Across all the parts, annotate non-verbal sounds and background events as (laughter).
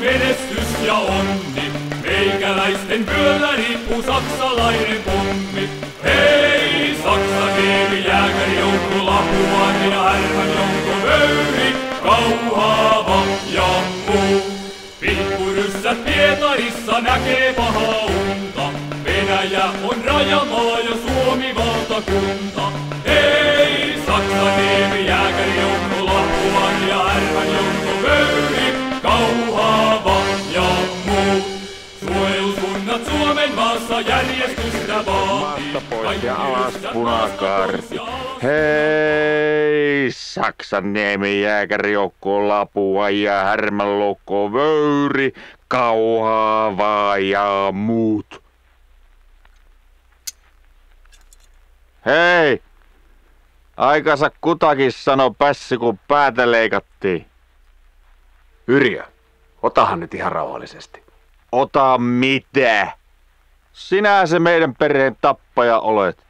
menestys ja onni. Meikäläisten vyöllä riippuu saksalainen pommi. Hei, Saksa kieli, jääkäri, jonkun lapuaan ja härmän jonkun vöyri, kauhaava ja muu. Pikkuryssät Pietarissa näkee pahaa unta. Venäjä on rajamaa ja Suomi valtakunta. Maassa järjestystä. Maasta pois ja alas punakaarti. Hei, Saksan niemi jääkärijoukko Lapua ja Härmänlokko Vöyri, Kauhaava ja muut. Hei! Aikansa kutakin sano pässi, kun päätä leikattiin. Yrjö, otahan nyt ihan rauhallisesti. Ota mitä? Sinä se meidän perheen tappaja olet.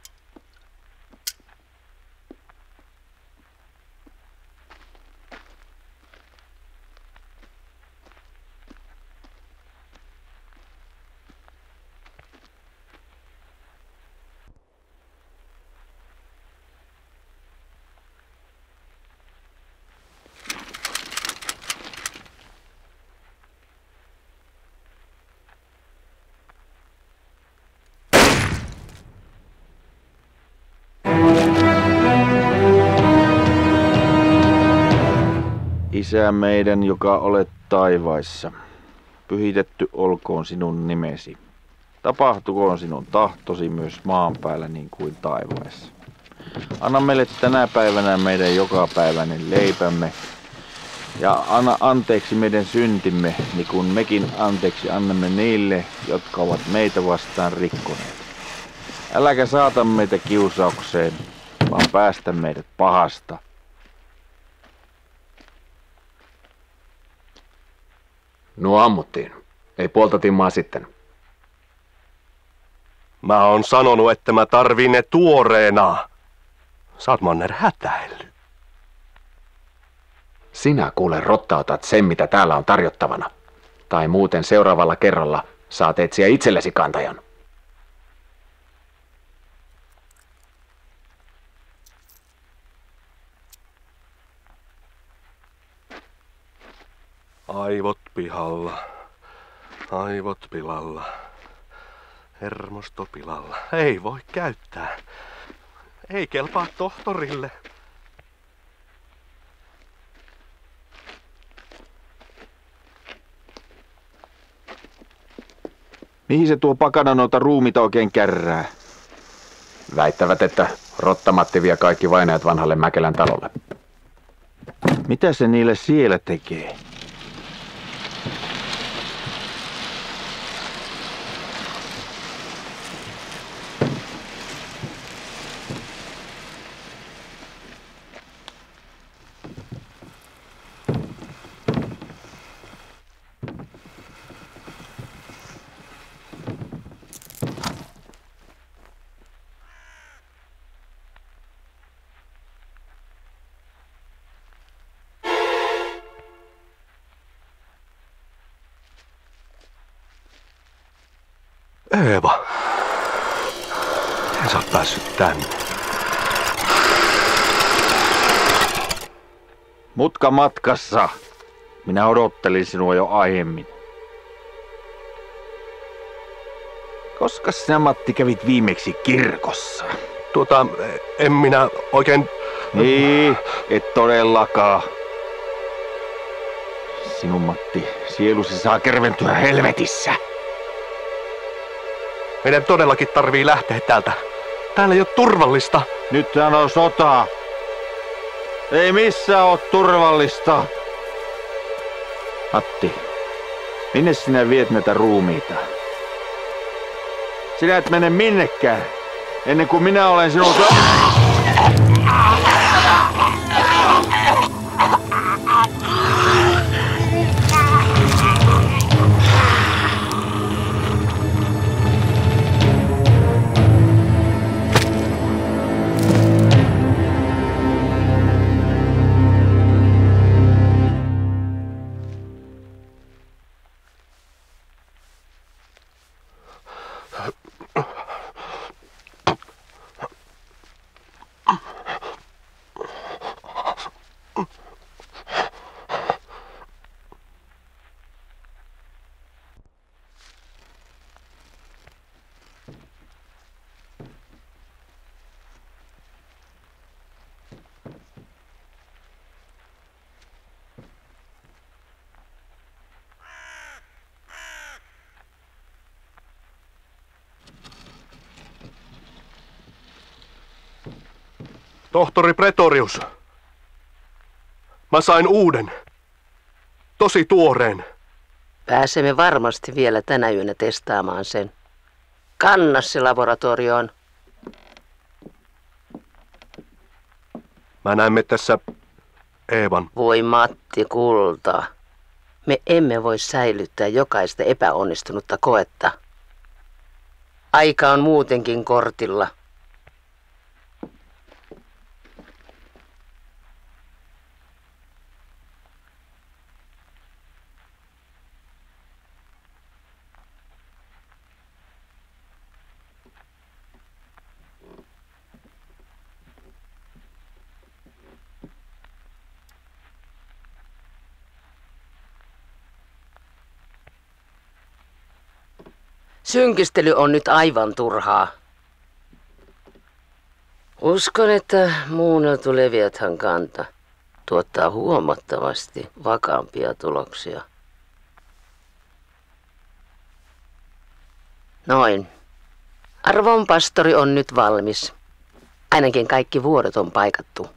Isä meidän, joka olet taivaissa, pyhitetty olkoon sinun nimesi. Tapahtukoon sinun tahtosi myös maan päällä niin kuin taivaissa. Anna meille tänä päivänä meidän jokapäiväinen leipämme ja anna anteeksi meidän syntimme, niin kuin mekin anteeksi annamme niille, jotka ovat meitä vastaan rikkoneet. Äläkä saata meitä kiusaukseen, vaan päästä meidät pahasta. Nuo ammuttiin. Ei puolta timmaa sitten. Mä oon sanonut, että mä tarviin ne tuoreena. Oot manner hätäillyt. Sinä kuule rottautat sen, mitä täällä on tarjottavana. Tai muuten seuraavalla kerralla saat etsiä itsellesi kantajan. Aivot pihalla. Aivot pilalla. Hermosto pilalla. Ei voi käyttää. Ei kelpaa tohtorille. Mihin se tuo pakana noita ruumita oikein kärrää? Väittävät, että Rottamatti vie kaikki vainajat vanhalle Mäkelän talolle. Mitä se niille siellä tekee? Eeva. Miten sä oot päässyt tänne? Mutka matkassa. Minä odottelin sinua jo aiemmin. Koska sinä Matti kävit viimeksi kirkossa? Tuota, en minä oikein... Niin, et todellakaan. Sinun Matti, sielusi saa kerventyä helvetissä. Meidän todellakin tarvii lähteä täältä. Täällä ei ole turvallista. Nythän on sota. Ei missään ole turvallista. Matti, minne sinä viet näitä ruumiita? Sinä et mene minnekään, ennen kuin minä olen sinut... Tohtori Pretorius. Mä sain uuden. Tosi tuoreen. Pääsemme varmasti vielä tänä yönä testaamaan sen. Kanna se laboratorioon. Mä näemme tässä Eevan. Voi Matti Kulta. Me emme voi säilyttää jokaista epäonnistunutta koetta. Aika on muutenkin kortilla. Synkistely on nyt aivan turhaa. Uskon, että muunneltu leviathan kanta tuottaa huomattavasti vakaampia tuloksia. Noin. Arvon pastori on nyt valmis. Ainakin kaikki vuorot on paikattu.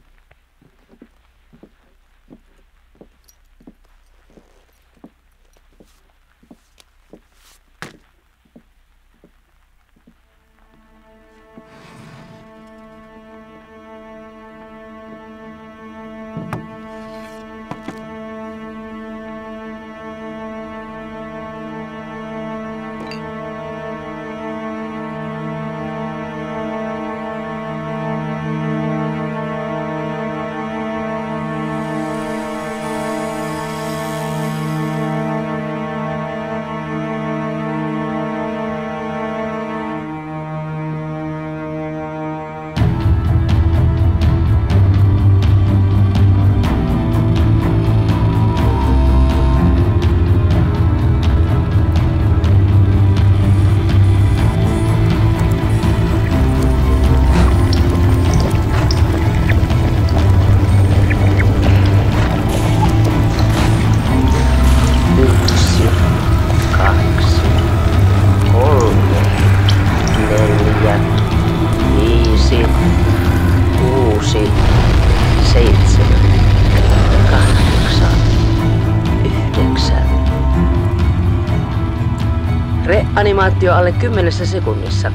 Reanimaatio alle kymmenessä sekunnissa.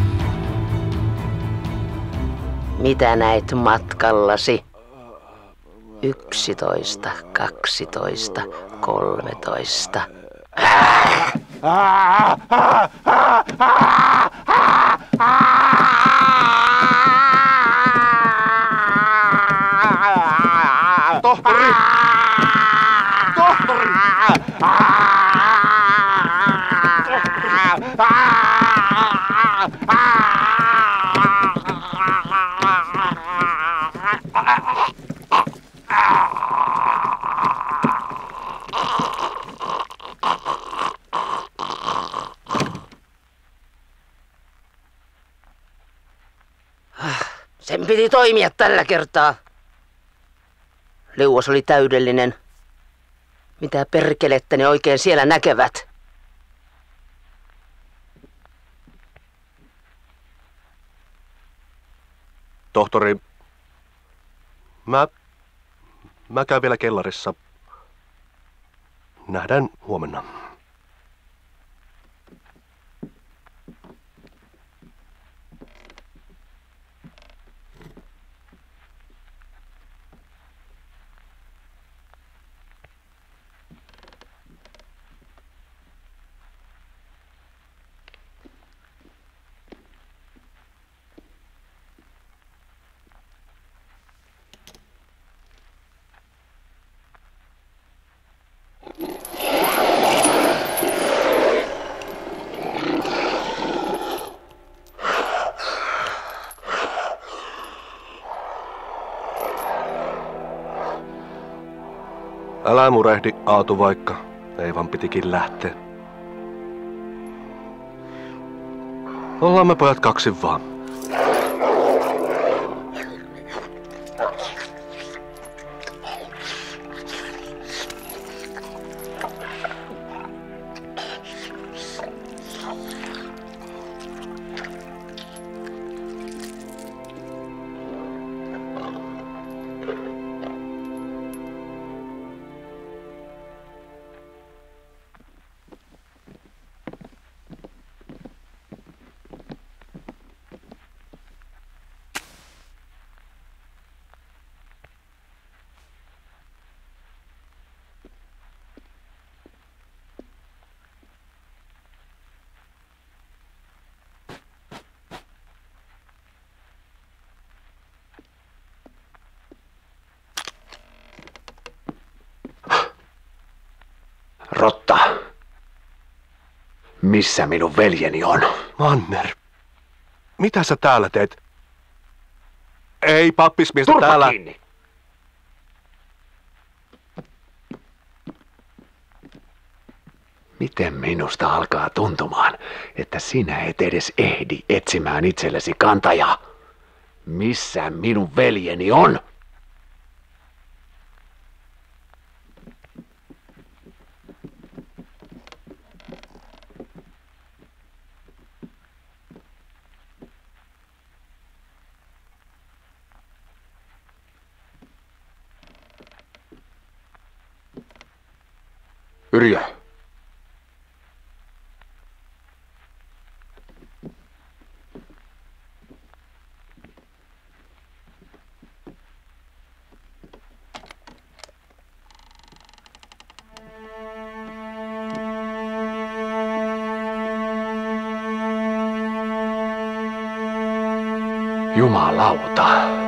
Mitä näet matkallasi? Yksitoista, kaksitoista, kolmetoista. Tohtori! Tohtori! Sen piti toimia tällä kertaa. Leuas oli täydellinen. Mitä perkelettä ne oikein siellä näkevät? Tohtori, mä, mä käyn vielä kellarissa. Nähdään huomenna. Älä murehdi, Aatu, vaikka Eivan pitikin lähteä. Ollaan me pojat kaksi vaan. Rotta. Missä minun veljeni on? Manner, mitä sä täällä teet? Ei pappismiestä Turpa täällä. kiinni! Miten minusta alkaa tuntumaan, että sinä et edes ehdi etsimään itsellesi kantajaa? Missä minun veljeni on? Yrjö. Jumalauta.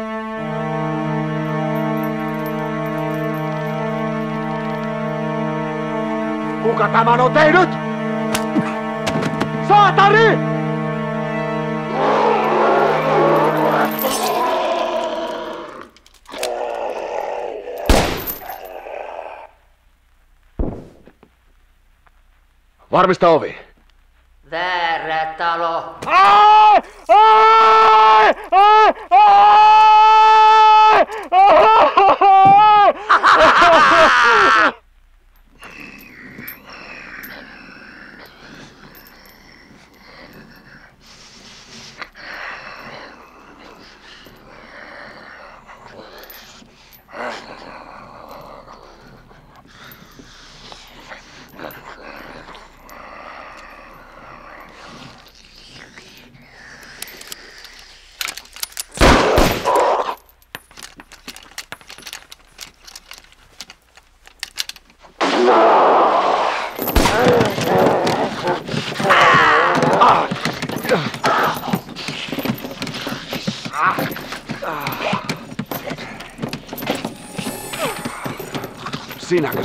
Kuka tämän on tehnyt? Saatani! Varmista ovi. Väärä talo. Ai! Ai! Ai! Ai!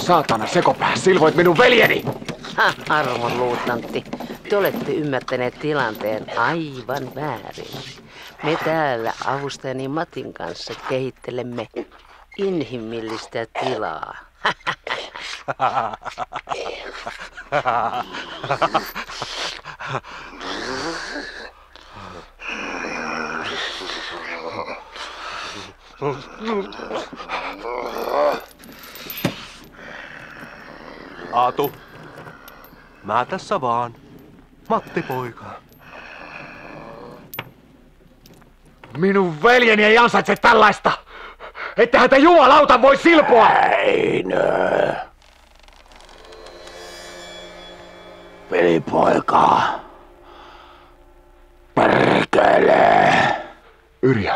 Saatana sekopää silvoit minun veljeni? Ha, arvon luutnantti, te olette ymmärtäneet tilanteen aivan väärin. Me täällä avustajani Matin kanssa kehittelemme inhimillistä tilaa. (laughs) Aatu, mä tässä vaan. Matti poika. Minun veljeni ei ansaitse tällaista! Ettehän te jumalauta voi silpoa! Einö. Velipoika. Perkele. Yrjö.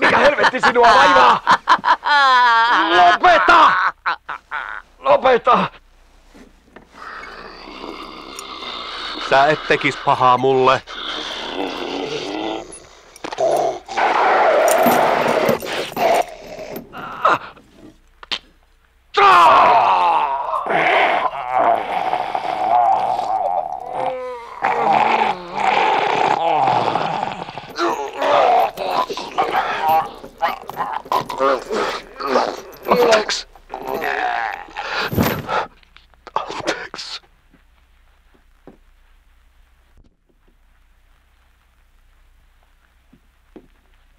Mikä helvetti sinua vaivaa? Lopeta! Lopeta! Sä et tekis pahaa mulle.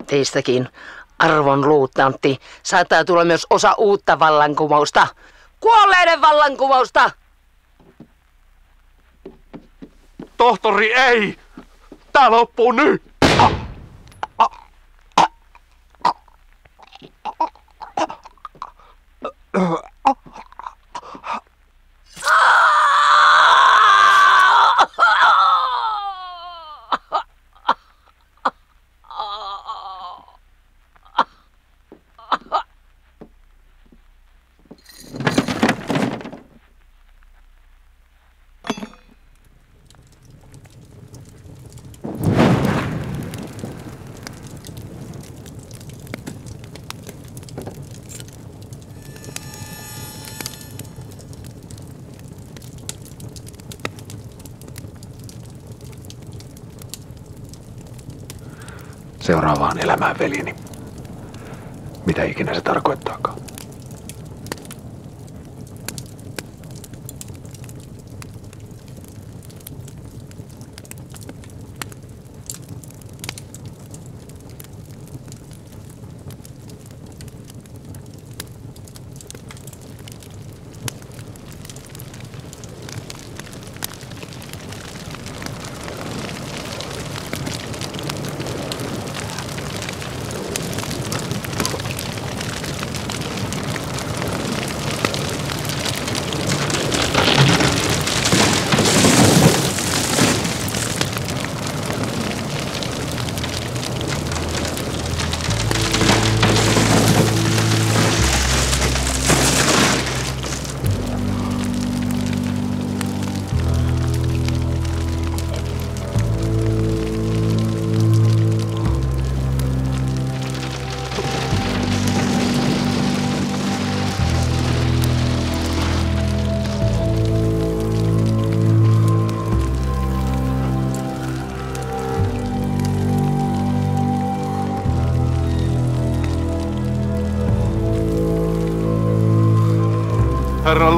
teistäkin, arvon luutnantti, saattaa tulla myös osa uutta vallankumousta. Kuolleiden vallankumousta! Tohtori, ei! Tää loppuu nyt! Ah! Ah! Ah! Seuraavaan elämään veljeni. Mitä ikinä se tarkoittaakaan.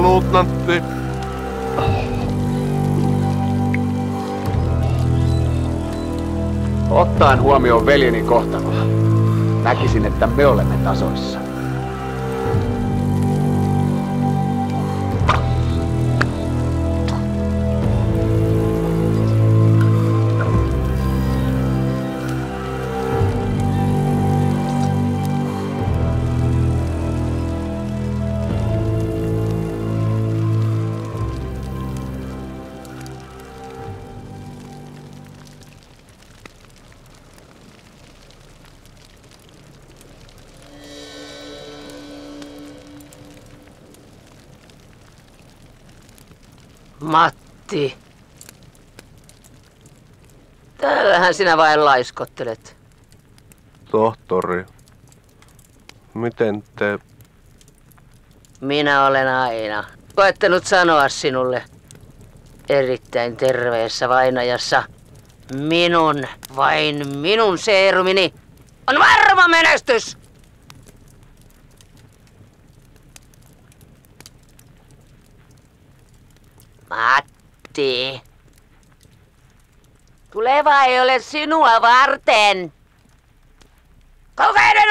Luutnantti. Ottaen huomioon veljeni kohtaloa, näkisin, että me olemme tasoissa. Matti. Täällähän sinä vain laiskottelet. Tohtori. Miten te... Minä olen aina koettanut sanoa sinulle erittäin terveessä vainajassa. Minun, vain minun seerumini on varma menestys! Matti. Tuleva ei ole sinua varten. Kokeiden!